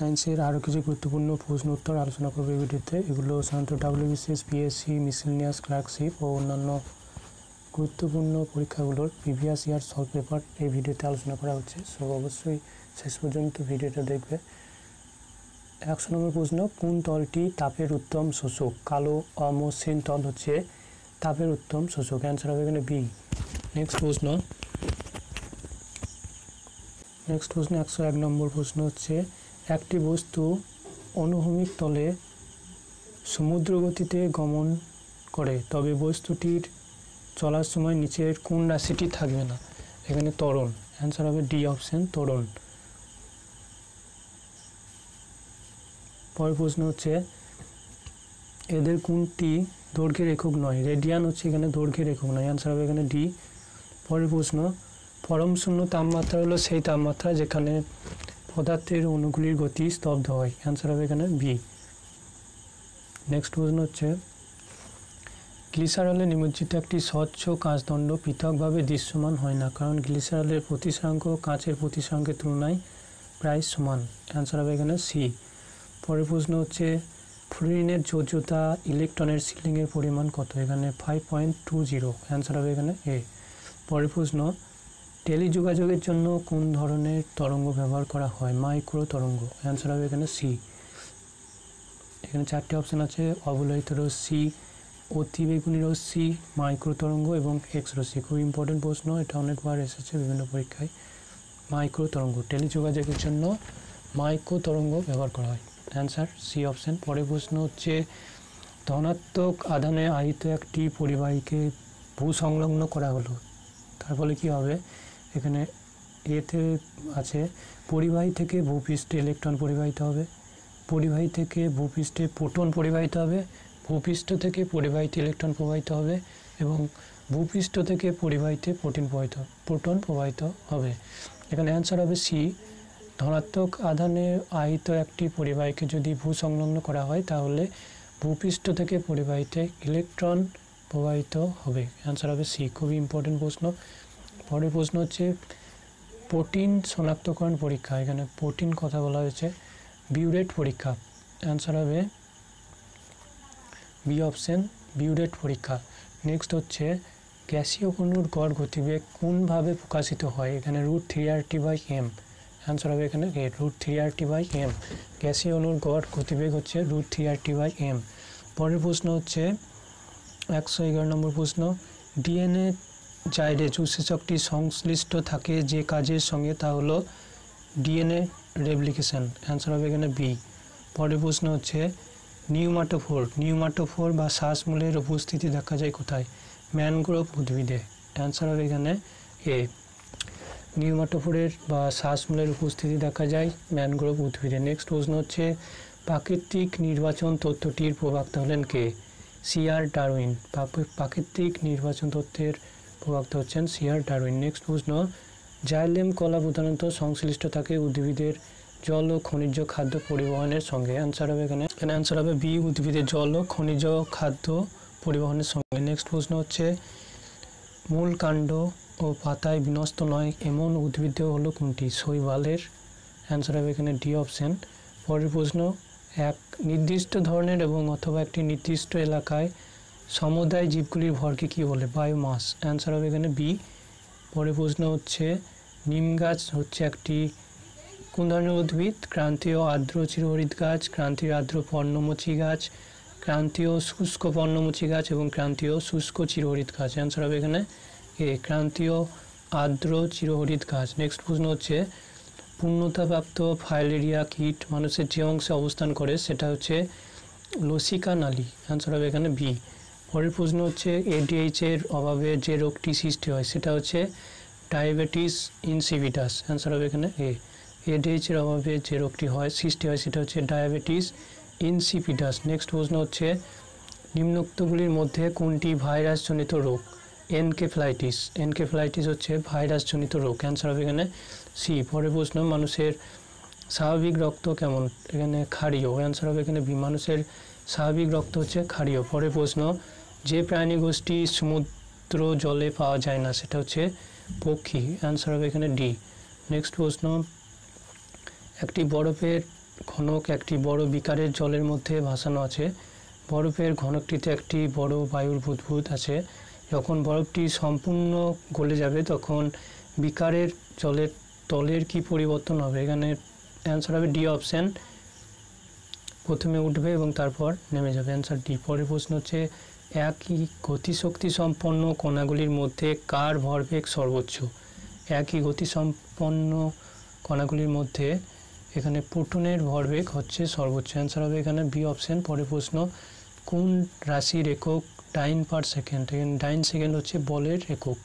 সায়েন্সের আরও কিছু গুরুত্বপূর্ণ প্রশ্ন উত্তর আলোচনা করবে এই ভিডিওতে। এগুলো সাধারণত ডাব্লিউবিসিএস পিএসসি মিসেলিনিয়াস ক্লার্কশিপ ও অন্যান্য গুরুত্বপূর্ণ পরীক্ষাগুলোর প্রিভিয়াস ইয়ার সলভ পেপার এই ভিডিওতে আলোচনা করা হচ্ছে। সো অবশ্যই শেষ পর্যন্ত ভিডিওটা দেখবে। একশো নম্বর প্রশ্ন, কোন তলটি তাপের উত্তম শোষক? কালো অমসৃণ তল হচ্ছে তাপের উত্তম শোষক। অ্যান্সার হবে এখানে বি। নেক্সট প্রশ্ন। নেক্সট প্রশ্ন, একশো এক নম্বর প্রশ্ন হচ্ছে একটি বস্তু অনুভূমিক তলে সমুদ্র গতিতে গমন করে, তবে বস্তুটির চলার সময় নিচের কোন রাশিটি থাকবে না। এখানে ত্বরণ অ্যান্সার হবে ডি অপশন ত্বরণ। পরের প্রশ্ন হচ্ছে, এদের কোনটি দৈর্ঘ্যের একক নয়? রেডিয়ান হচ্ছে এখানে দৈর্ঘ্যের একক নয় অ্যান্সার হবে এখানে ডি পরের প্রশ্ন, পরম শূন্য তাপমাত্রা হলো সেই তাপমাত্রা যেখানে পদার্থের অণুগুলির গতি স্তব্ধ হয়। অ্যান্সার হবে এখানে বি নেক্সট প্রশ্ন হচ্ছে, গ্লিসারলে নিমজ্জিত একটি স্বচ্ছ কাঁচদণ্ড পৃথকভাবে দৃশ্যমান হয় না, কারণ গ্লিসারলের প্রতিশাঙ্ক কাঁচের প্রতিশাঙ্কের তুলনায় প্রায় সমান। অ্যান্সার হবে এখানে সি পরের প্রশ্ন হচ্ছে, ফ্লুরিনের যোজ্যতা ইলেকট্রনের সিলিংয়ের পরিমাণ কত? এখানে five point two zero answer হবে এখানে এ পরের প্রশ্ন টেলিযোগাযোগের জন্য কোন ধরনের তরঙ্গ ব্যবহার করা হয়? মাইক্রো তরঙ্গ। অ্যান্সার হবে এখানে সি এখানে চারটি অপশান আছে, অবলোহিত রশ্মি অতিবেগুনি রশ্মি মাইক্রো তরঙ্গ এবং এক্স রশ্মি খুব ইম্পর্টেন্ট প্রশ্ন, এটা অনেকবার এসেছে বিভিন্ন পরীক্ষায়। মাইক্রো তরঙ্গ, টেলিযোগাযোগের জন্য মাইক্রো তরঙ্গ ব্যবহার করা হয়। অ্যান্সার সি অপশান পরের প্রশ্ন হচ্ছে, ধনাত্মক আধানে আহিত একটি পরিবাহীকে ভূ সংলগ্ন করা হলো। তার ফলে কী হবে? এখানে এতে আছে, পরিবাহী থেকে ভূপৃষ্ঠে ইলেকট্রন পরিবাহিত হবে, পরিবাহী থেকে ভূপৃষ্ঠে প্রোটন পরিবাহিত হবে, ভূপৃষ্ঠ থেকে পরিবাহিত ইলেকট্রন প্রবাহিত হবে এবং ভূপৃষ্ঠ থেকে পরিবাহিতে প্রোটিন প্রবাহিত, প্রোটন প্রবাহিত হবে। এখানে অ্যান্সার হবে সি ধনাত্মক আধানে আহিত একটি পরিবাহীকে যদি ভূ সংলগ্ন করা হয়, তাহলে ভূপৃষ্ঠ থেকে পরিবাহিতে ইলেকট্রন প্রবাহিত হবে। অ্যান্সার হবে সি খুবই ইম্পর্টেন্ট প্রশ্ন। পরের প্রশ্ন হচ্ছে, প্রোটিন শনাক্তকরণ পরীক্ষা, এখানে প্রোটিন কথা বলা হয়েছে, বিউরেট পরীক্ষা। অ্যান্সার হবে বি অপশন বিউরেট পরীক্ষা। নেক্সট হচ্ছে, গ্যাসীয় অণুর গড় গতিবেগ কোনভাবে প্রকাশিত হয়? এখানে root three R T by M answer হবে এখানে এ root three R T by M গ্যাসীয় অণুর গড় গতিবেগ হচ্ছে root three R T by M পরের প্রশ্ন হচ্ছে, একশো এগারো নম্বর প্রশ্ন ডিএনএ জাইডে উৎসেচকটি সংশ্লিষ্ট থাকে যে কাজের সঙ্গে তা হলো ডিএনএ রেপ্লিকেশন। অ্যান্সার হবে এখানে বি পরের প্রশ্ন হচ্ছে, নিউমাটোফোর নিউমাটোফোর বা শ্বাসমূলের উপস্থিতি দেখা যায় কোথায়? ম্যানগ্রোভ উদ্ভিদে। অ্যান্সার হবে এখানে এ নিউমাটোফোরের বা শ্বাসমূলের উপস্থিতি দেখা যায় ম্যানগ্রোভ উদ্ভিদে। নেক্সট প্রশ্ন হচ্ছে, প্রাকৃতিক নির্বাচন তথ্যটির প্রবক্তা হলেন কে? CR Darwin. প্রাকৃতিক নির্বাচন তত্ত্বের প্রবক্তা হচ্ছেন সিআর ডারউইন। নেক্সট প্রশ্ন, জাইলেম কলা প্রধানত সংশ্লিষ্ট থাকে উদ্ভিদের জল ও খনিজ খাদ্য পরিবহনের সঙ্গে। অ্যান্সার হবে এখানে। এখানে অ্যান্সার হবে বি উদ্ভিদের জল ও খনিজ খাদ্য পরিবহনের সঙ্গে। নেক্সট প্রশ্ন হচ্ছে, মূল কাণ্ড ও পাতায় বিনষ্ট নয়, এমন উদ্ভিদ হলো কোনটি? শৈবালের অ্যান্সার হবে এখানে ডি অপশন পরের প্রশ্ন, এক নির্দিষ্ট ধরনের এবং অথবা একটি নির্দিষ্ট এলাকায় সমুদায় জীবগুলির ভরকে কী বলে? বায়োমাস। অ্যান্সার হবে এখানে বি পরের প্রশ্ন হচ্ছে, নিম গাছ হচ্ছে একটি কোন ধরনের উদ্ভিদ, ক্রান্তীয় আর্দ্র চিরহরিত গাছ, ক্রান্তীয় আর্দ্র পর্ণমোচী গাছ, ক্রান্তীয় শুষ্ক পর্ণমোচী গাছ এবং ক্রান্তীয় শুষ্ক চিরহরিত গাছ। অ্যান্সার হবে এখানে এ ক্রান্তীয় আর্দ্র চিরহরিত গাছ। নেক্সট প্রশ্ন হচ্ছে, পূর্ণতাপ্রাপ্ত ফাইলেরিয়া কীট মানুষের যে অংশে অবস্থান করে, সেটা হচ্ছে লসিকা নালী। অ্যান্সার হবে এখানে বি পরের প্রশ্ন হচ্ছে এডিএইচ এর অভাবে যে রোগটি সৃষ্টি হয়, সেটা হচ্ছে ডায়াবেটিস ইনসিভিটাস অ্যান্সার হবে এখানে এ এডিএইচ এর অভাবে যে রোগটি হয়, সৃষ্টি হয়, সেটা হচ্ছে ডায়াবেটিস ইনসিপিটাস নেক্সট প্রশ্ন হচ্ছে, নিম্নোক্তগুলির মধ্যে কোনটি ভাইরাসজনিত রোগ? এনকেফ্লাইটিস। এনকেফ্লাইটিস হচ্ছে ভাইরাসজনিত রোগ অ্যান্সার হবে এখানে সি পরের প্রশ্ন, মানুষের স্বাভাবিক রক্ত কেমন? এখানে ক্ষারীয়। অ্যান্সার হবে এখানে মানুষের স্বাভাবিক রক্ত হচ্ছে ক্ষারীয়। পরে প্রশ্ন, যে প্রাণী গোষ্ঠী সমুদ্র জলে পাওয়া যায় না, সেটা হচ্ছে পক্ষী। অ্যান্সার হবে এখানে ডি। নেক্সট প্রশ্ন, একটি বরফের ঘনক একটি বড় বিকারের জলের মধ্যে ভাসানো আছে। বরফের ঘনকটিতে একটি বড় বায়ুর বুদবুদ আছে। যখন বরফটি সম্পূর্ণ গলে যাবে, তখন বিকারের জলের তলের কি পরিবর্তন হবে? এখানে অ্যান্সার হবে ডি অপশান প্রথমে উঠবে এবং তারপর নেমে যাবে। অ্যান্সার ডি পরের প্রশ্ন হচ্ছে, একই গতিশক্তি সম্পন্ন কণাগুলির মধ্যে কার ভরবেগ সর্বোচ্চ? একই গতিসম্পন্ন কণাগুলির মধ্যে এখানে প্রোটনের ভরবেগ হচ্ছে সর্বোচ্চ। অ্যান্সার হবে এখানে বি অপশান পরের প্রশ্ন, কোন রাশির একক ডাইন পার সেকেন্ড? এখানে ডাইন সেকেন্ড হচ্ছে বলের একক।